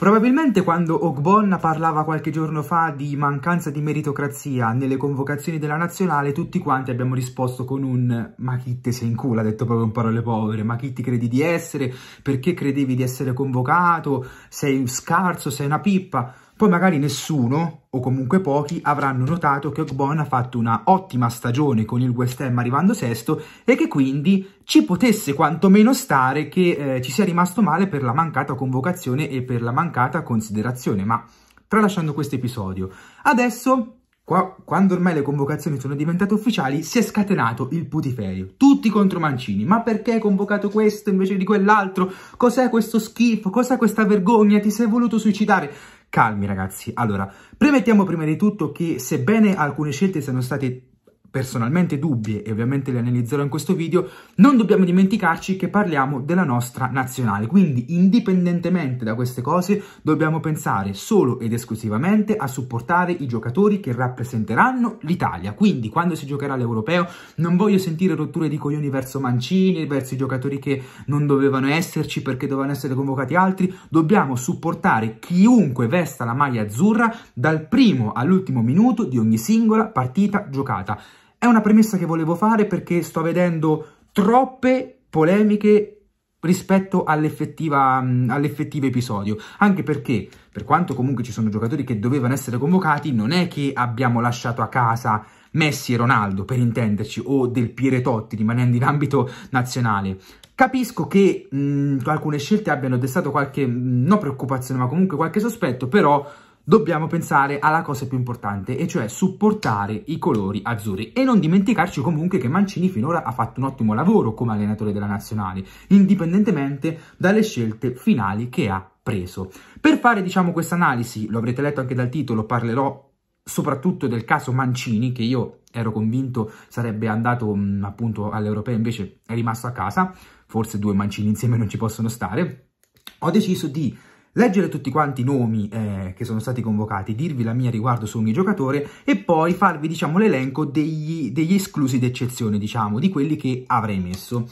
Probabilmente quando Ogbonna parlava qualche giorno fa di mancanza di meritocrazia nelle convocazioni della nazionale, tutti quanti abbiamo risposto con un ma chi te sei in culo, ha detto proprio in parole povere, ma chi ti credi di essere, perché credevi di essere convocato, sei scarso, sei una pippa. Poi magari nessuno, o comunque pochi, avranno notato che Ogbon ha fatto una ottima stagione con il West Ham arrivando sesto e che quindi ci potesse quantomeno stare che eh, ci sia rimasto male per la mancata convocazione e per la mancata considerazione. Ma tralasciando questo episodio, adesso Qua, quando ormai le convocazioni sono diventate ufficiali, si è scatenato il putiferio. Tutti contro Mancini. Ma perché hai convocato questo invece di quell'altro? Cos'è questo schifo? Cos'è questa vergogna? Ti sei voluto suicidare? Calmi ragazzi. Allora, premettiamo prima di tutto che sebbene alcune scelte siano state personalmente dubbie e ovviamente le analizzerò in questo video, non dobbiamo dimenticarci che parliamo della nostra nazionale, quindi indipendentemente da queste cose dobbiamo pensare solo ed esclusivamente a supportare i giocatori che rappresenteranno l'Italia, quindi quando si giocherà l'Europeo non voglio sentire rotture di coglioni verso Mancini, verso i giocatori che non dovevano esserci perché dovevano essere convocati altri, dobbiamo supportare chiunque vesta la maglia azzurra dal primo all'ultimo minuto di ogni singola partita giocata. È una premessa che volevo fare perché sto vedendo troppe polemiche rispetto all'effettivo all episodio, anche perché, per quanto comunque ci sono giocatori che dovevano essere convocati, non è che abbiamo lasciato a casa Messi e Ronaldo, per intenderci, o del Piere Totti, rimanendo in ambito nazionale. Capisco che mh, alcune scelte abbiano destato qualche, mh, non preoccupazione, ma comunque qualche sospetto, però dobbiamo pensare alla cosa più importante, e cioè supportare i colori azzurri. E non dimenticarci comunque che Mancini finora ha fatto un ottimo lavoro come allenatore della nazionale, indipendentemente dalle scelte finali che ha preso. Per fare, diciamo, questa analisi, lo avrete letto anche dal titolo, parlerò soprattutto del caso Mancini, che io ero convinto sarebbe andato mh, appunto all'Europea, invece è rimasto a casa, forse due Mancini insieme non ci possono stare, ho deciso di leggere tutti quanti i nomi eh, che sono stati convocati, dirvi la mia riguardo su ogni giocatore e poi farvi, diciamo, l'elenco degli, degli esclusi d'eccezione, diciamo, di quelli che avrei messo.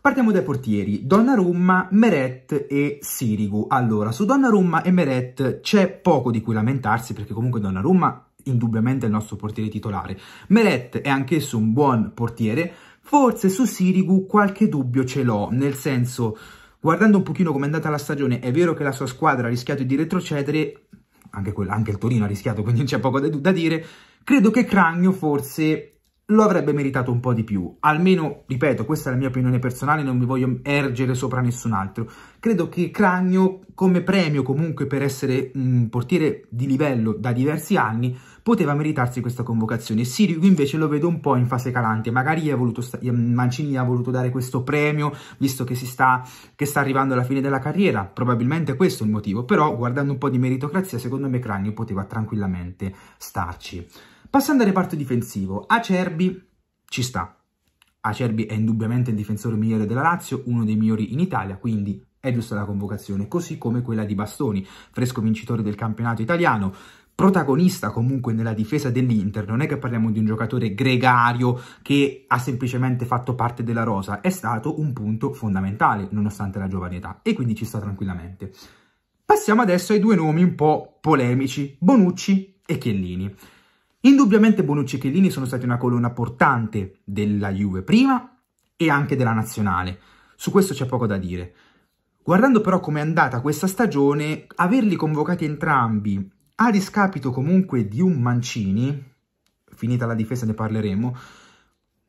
Partiamo dai portieri, Donnarumma, Meret e Sirigu. Allora, su Donnarumma e Meret c'è poco di cui lamentarsi perché comunque Donnarumma indubbiamente è il nostro portiere titolare. Meret è anch'esso un buon portiere, forse su Sirigu qualche dubbio ce l'ho, nel senso Guardando un pochino come è andata la stagione, è vero che la sua squadra ha rischiato di retrocedere, anche, quel, anche il Torino ha rischiato, quindi c'è poco da, da dire, credo che Cragno forse lo avrebbe meritato un po' di più. Almeno, ripeto, questa è la mia opinione personale, non mi voglio ergere sopra nessun altro. Credo che Cragno, come premio comunque per essere un portiere di livello da diversi anni, poteva meritarsi questa convocazione. Sirigu invece lo vedo un po' in fase calante, magari ha voluto Mancini ha voluto dare questo premio, visto che, sta, che sta arrivando alla fine della carriera, probabilmente questo è il motivo, però guardando un po' di meritocrazia, secondo me Cragno poteva tranquillamente starci. Passando al reparto difensivo, Acerbi ci sta. Acerbi è indubbiamente il difensore migliore della Lazio, uno dei migliori in Italia, quindi è giusta la convocazione, così come quella di Bastoni, fresco vincitore del campionato italiano, protagonista comunque nella difesa dell'Inter, non è che parliamo di un giocatore gregario che ha semplicemente fatto parte della rosa, è stato un punto fondamentale nonostante la giovane età e quindi ci sta tranquillamente. Passiamo adesso ai due nomi un po' polemici, Bonucci e Chiellini. Indubbiamente Bonucci e Chiellini sono stati una colonna portante della Juve prima e anche della nazionale. Su questo c'è poco da dire. Guardando però come è andata questa stagione, averli convocati entrambi a discapito comunque di un Mancini, finita la difesa ne parleremo,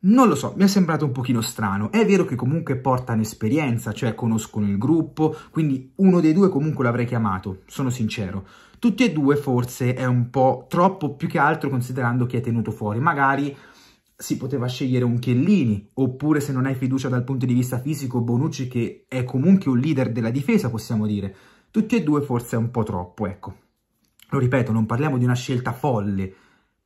non lo so, mi è sembrato un pochino strano. È vero che comunque portano esperienza, cioè conoscono il gruppo, quindi uno dei due comunque l'avrei chiamato, sono sincero. Tutti e due forse è un po' troppo più che altro considerando chi è tenuto fuori. Magari si poteva scegliere un Chiellini, oppure se non hai fiducia dal punto di vista fisico, Bonucci che è comunque un leader della difesa, possiamo dire. Tutti e due forse è un po' troppo, ecco. Lo ripeto, non parliamo di una scelta folle,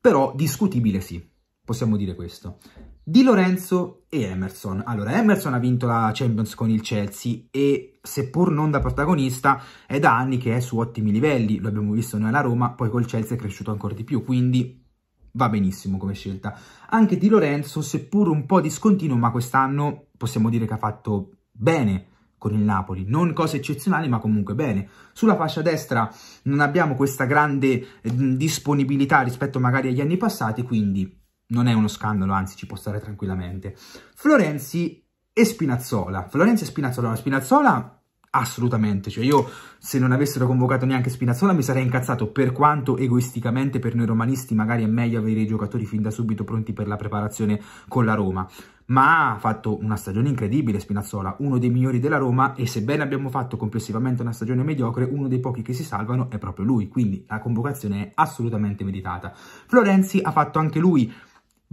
però discutibile sì, possiamo dire questo. Di Lorenzo e Emerson. Allora, Emerson ha vinto la Champions con il Chelsea e seppur non da protagonista è da anni che è su ottimi livelli, lo abbiamo visto noi alla Roma, poi col Chelsea è cresciuto ancora di più, quindi va benissimo come scelta. Anche Di Lorenzo, seppur un po' discontinuo, ma quest'anno possiamo dire che ha fatto bene con il Napoli, non cose eccezionali ma comunque bene. Sulla fascia destra non abbiamo questa grande disponibilità rispetto magari agli anni passati, quindi non è uno scandalo, anzi ci può stare tranquillamente. Florenzi e Spinazzola. Florenzi e Spinazzola. Spinazzola assolutamente, cioè io se non avessero convocato neanche Spinazzola mi sarei incazzato per quanto egoisticamente per noi romanisti magari è meglio avere i giocatori fin da subito pronti per la preparazione con la Roma ma ha fatto una stagione incredibile Spinazzola, uno dei migliori della Roma e sebbene abbiamo fatto complessivamente una stagione mediocre, uno dei pochi che si salvano è proprio lui, quindi la convocazione è assolutamente meritata. Florenzi ha fatto anche lui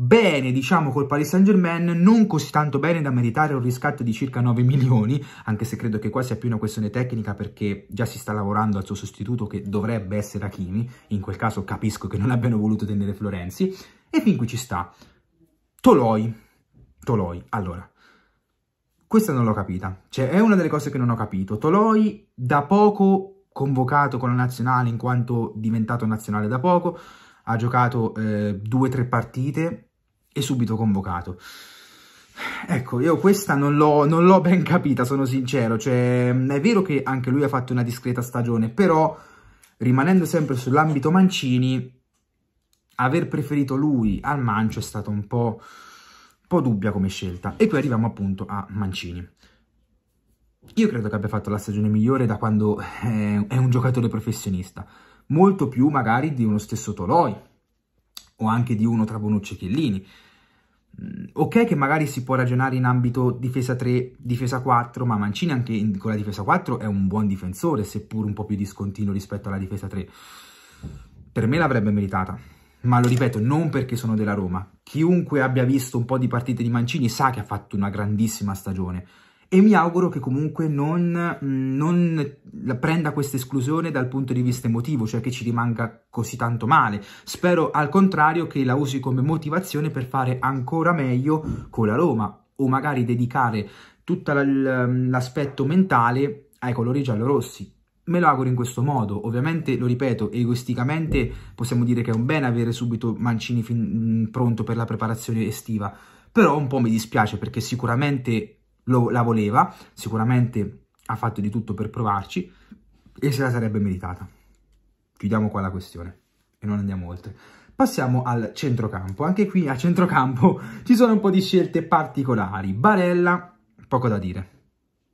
bene, diciamo, col Paris Saint-Germain, non così tanto bene da meritare un riscatto di circa 9 milioni, anche se credo che qua sia più una questione tecnica perché già si sta lavorando al suo sostituto che dovrebbe essere Hakimi, in quel caso capisco che non abbiano voluto tenere Florenzi, e fin qui ci sta. Toloi, Toloi, allora, questa non l'ho capita, cioè è una delle cose che non ho capito. Toloi da poco convocato con la nazionale in quanto diventato nazionale da poco, ha giocato eh, due o tre partite e subito convocato. Ecco, io questa non l'ho ben capita, sono sincero, cioè è vero che anche lui ha fatto una discreta stagione, però rimanendo sempre sull'ambito Mancini, aver preferito lui al Mancio è stato un po', un po' dubbia come scelta. E qui arriviamo appunto a Mancini. Io credo che abbia fatto la stagione migliore da quando è, è un giocatore professionista, molto più magari di uno stesso Toloi, o anche di uno tra Bonucci e Chiellini. Mm, ok che magari si può ragionare in ambito difesa 3, difesa 4, ma Mancini anche in, con la difesa 4 è un buon difensore, seppur un po' più discontinuo rispetto alla difesa 3. Per me l'avrebbe meritata, ma lo ripeto, non perché sono della Roma. Chiunque abbia visto un po' di partite di Mancini sa che ha fatto una grandissima stagione e mi auguro che comunque non, non prenda questa esclusione dal punto di vista emotivo, cioè che ci rimanga così tanto male. Spero al contrario che la usi come motivazione per fare ancora meglio con la Roma o magari dedicare tutto l'aspetto mentale ai colori giallorossi. Me lo auguro in questo modo, ovviamente lo ripeto, egoisticamente possiamo dire che è un bene avere subito Mancini fin, pronto per la preparazione estiva, però un po' mi dispiace perché sicuramente lo, la voleva, sicuramente ha fatto di tutto per provarci e se la sarebbe meritata. Chiudiamo qua la questione e non andiamo oltre. Passiamo al centrocampo. Anche qui a centrocampo ci sono un po' di scelte particolari. Barella, poco da dire.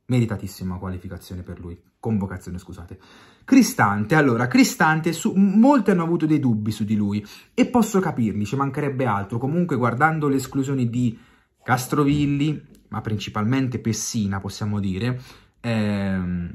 Meritatissima qualificazione per lui. Convocazione, scusate. Cristante, allora, Cristante, su, molti hanno avuto dei dubbi su di lui e posso capirli, ci mancherebbe altro. Comunque, guardando le esclusioni di Castrovilli, ma principalmente Pessina, possiamo dire, ehm,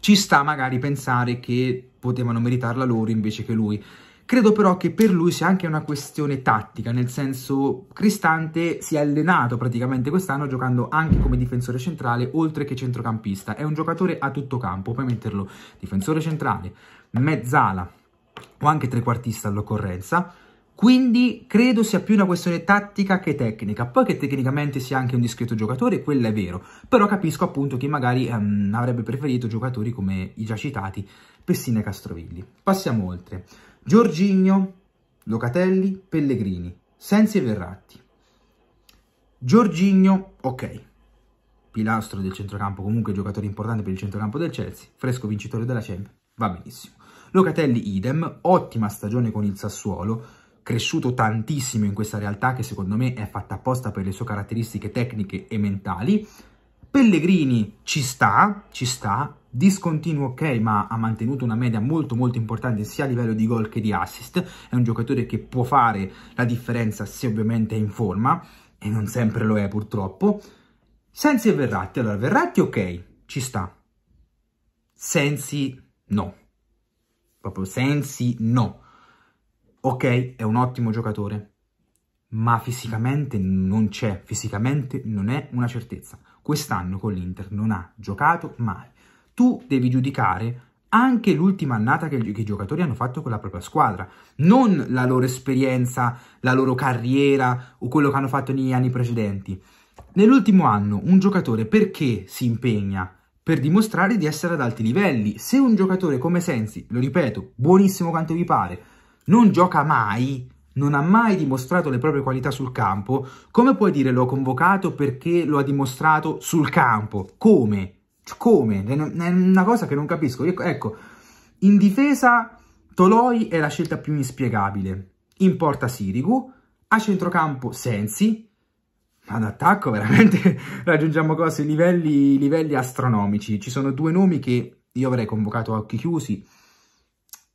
ci sta magari pensare che potevano meritarla loro invece che lui. Credo però che per lui sia anche una questione tattica, nel senso Cristante si è allenato praticamente quest'anno giocando anche come difensore centrale oltre che centrocampista. È un giocatore a tutto campo, puoi metterlo difensore centrale, mezzala o anche trequartista all'occorrenza quindi credo sia più una questione tattica che tecnica. Poi che tecnicamente sia anche un discreto giocatore, quello è vero. Però capisco appunto che magari um, avrebbe preferito giocatori come i già citati Pessina e Castrovilli. Passiamo oltre. Giorginio, Locatelli, Pellegrini, Sensi e Verratti. Giorginio, ok. Pilastro del centrocampo, comunque giocatore importante per il centrocampo del Chelsea. Fresco vincitore della Champions, va benissimo. Locatelli idem, ottima stagione con il Sassuolo, cresciuto tantissimo in questa realtà che secondo me è fatta apposta per le sue caratteristiche tecniche e mentali. Pellegrini ci sta, ci sta, discontinuo ok, ma ha mantenuto una media molto molto importante sia a livello di gol che di assist, è un giocatore che può fare la differenza se ovviamente è in forma, e non sempre lo è purtroppo. Sensi e Verratti, allora Verratti ok, ci sta, Sensi no, proprio Sensi no, ok, è un ottimo giocatore, ma fisicamente non c'è, fisicamente non è una certezza. Quest'anno con l'Inter non ha giocato mai. Tu devi giudicare anche l'ultima annata che, che, i giocatori hanno fatto con la propria squadra, non la loro esperienza, la loro carriera o quello che hanno fatto negli anni precedenti. Nell'ultimo anno un giocatore perché si impegna? Per dimostrare di essere ad alti livelli. Se un giocatore come Sensi, lo ripeto, buonissimo quanto vi pare, non gioca mai, non ha mai dimostrato le proprie qualità sul campo, come puoi dire l'ho convocato perché lo ha dimostrato sul campo? Come? Come? È una cosa che non capisco. Ecco, in difesa Toloi è la scelta più inspiegabile. In porta Sirigu, a centrocampo Sensi, ad attacco veramente raggiungiamo cose, livelli, livelli astronomici. Ci sono due nomi che io avrei convocato a occhi chiusi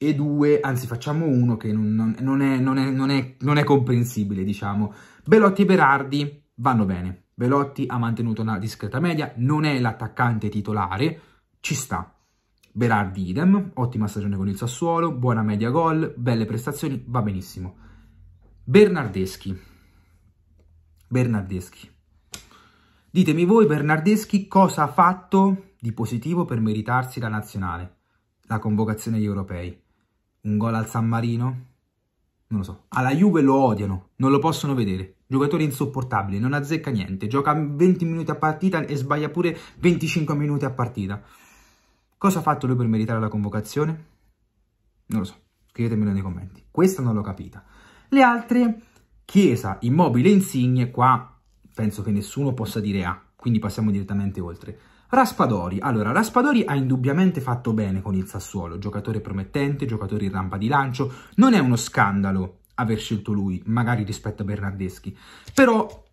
e due, anzi facciamo uno che non, non, è, non, è, non, è, è comprensibile, diciamo. Belotti e Berardi vanno bene. Belotti ha mantenuto una discreta media, non è l'attaccante titolare, ci sta. Berardi idem, ottima stagione con il Sassuolo, buona media gol, belle prestazioni, va benissimo. Bernardeschi. Bernardeschi. Ditemi voi Bernardeschi cosa ha fatto di positivo per meritarsi la nazionale, la convocazione agli europei. Un gol al San Marino? Non lo so. Alla Juve lo odiano, non lo possono vedere. Giocatore insopportabile, non azzecca niente, gioca 20 minuti a partita e sbaglia pure 25 minuti a partita. Cosa ha fatto lui per meritare la convocazione? Non lo so, scrivetemelo nei commenti. Questa non l'ho capita. Le altre, Chiesa, Immobile Insigne, qua penso che nessuno possa dire A, quindi passiamo direttamente oltre. Raspadori, allora Raspadori ha indubbiamente fatto bene con il Sassuolo, giocatore promettente, giocatore in rampa di lancio, non è uno scandalo aver scelto lui, magari rispetto a Bernardeschi. Però,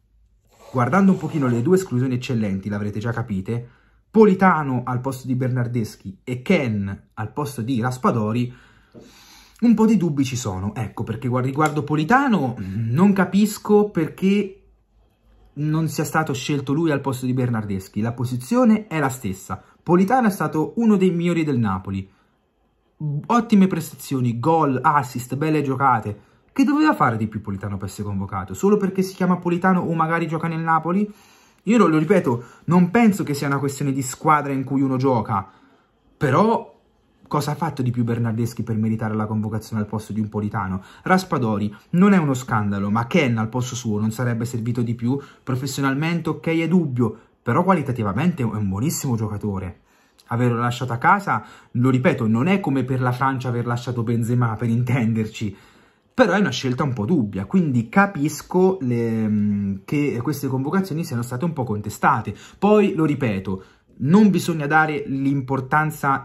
guardando un pochino le due esclusioni eccellenti, l'avrete già capite, Politano al posto di Bernardeschi e Ken al posto di Raspadori, un po' di dubbi ci sono. Ecco, perché riguardo Politano non capisco perché non sia stato scelto lui al posto di Bernardeschi. La posizione è la stessa. Politano è stato uno dei migliori del Napoli. Ottime prestazioni, gol, assist, belle giocate. Che doveva fare di più Politano per essere convocato? Solo perché si chiama Politano o magari gioca nel Napoli? Io lo, ripeto, non penso che sia una questione di squadra in cui uno gioca, però cosa ha fatto di più Bernardeschi per meritare la convocazione al posto di un Politano? Raspadori non è uno scandalo, ma Ken al posto suo non sarebbe servito di più? Professionalmente ok è dubbio, però qualitativamente è un buonissimo giocatore. Averlo lasciato a casa, lo ripeto, non è come per la Francia aver lasciato Benzema, per intenderci, però è una scelta un po' dubbia, quindi capisco le, mm, che queste convocazioni siano state un po' contestate. Poi, lo ripeto, non bisogna dare un'importanza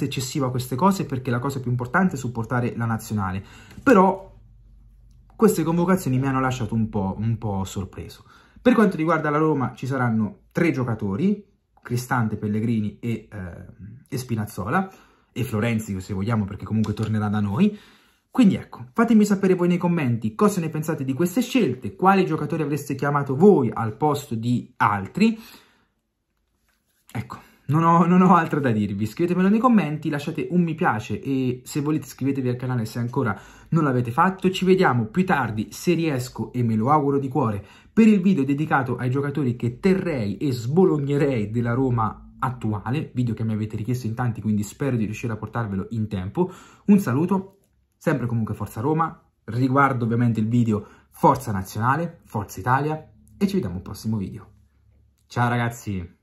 eccessiva a queste cose perché la cosa più importante è supportare la nazionale. Però queste convocazioni mi hanno lasciato un po', un po sorpreso. Per quanto riguarda la Roma ci saranno tre giocatori, Cristante, Pellegrini e, eh, e Spinazzola, e Florenzi se vogliamo perché comunque tornerà da noi. Quindi ecco, fatemi sapere voi nei commenti cosa ne pensate di queste scelte, quali giocatori avreste chiamato voi al posto di altri. Ecco, non ho, non ho, altro da dirvi, scrivetemelo nei commenti, lasciate un mi piace e se volete iscrivetevi al canale se ancora non l'avete fatto. Ci vediamo più tardi, se riesco e me lo auguro di cuore, per il video dedicato ai giocatori che terrei e sbolognerei della Roma attuale, video che mi avete richiesto in tanti, quindi spero di riuscire a portarvelo in tempo. Un saluto sempre comunque Forza Roma, riguardo ovviamente il video Forza Nazionale, Forza Italia e ci vediamo al prossimo video. Ciao ragazzi!